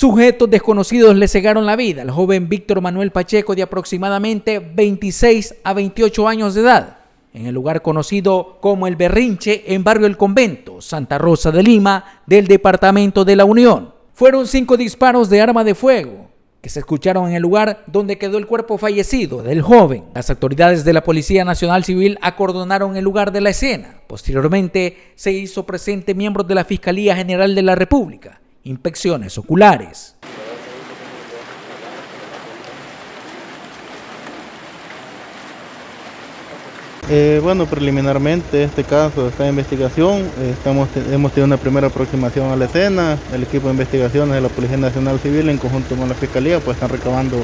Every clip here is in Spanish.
Sujetos desconocidos le cegaron la vida al joven Víctor Manuel Pacheco de aproximadamente 26 a 28 años de edad, en el lugar conocido como El Berrinche en Barrio El Convento, Santa Rosa de Lima, del Departamento de la Unión. Fueron cinco disparos de arma de fuego que se escucharon en el lugar donde quedó el cuerpo fallecido del joven. Las autoridades de la Policía Nacional Civil acordonaron el lugar de la escena. Posteriormente se hizo presente miembros de la Fiscalía General de la República inspecciones oculares. Eh, bueno, preliminarmente este caso está en investigación. Estamos, hemos tenido una primera aproximación a la escena. El equipo de investigaciones de la Policía Nacional Civil en conjunto con la Fiscalía pues están recabando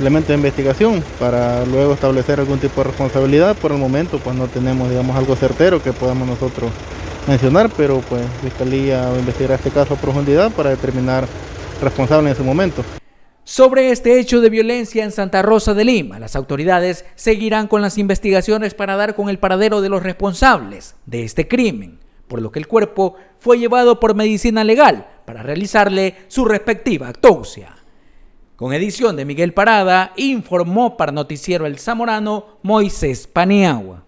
elementos de investigación para luego establecer algún tipo de responsabilidad. Por el momento pues no tenemos digamos algo certero que podamos nosotros mencionar, pero pues Fiscalía va a investigar este caso a profundidad para determinar responsable en su momento. Sobre este hecho de violencia en Santa Rosa de Lima, las autoridades seguirán con las investigaciones para dar con el paradero de los responsables de este crimen, por lo que el cuerpo fue llevado por medicina legal para realizarle su respectiva autopsia. Con edición de Miguel Parada, informó para Noticiero El Zamorano Moisés Paniagua.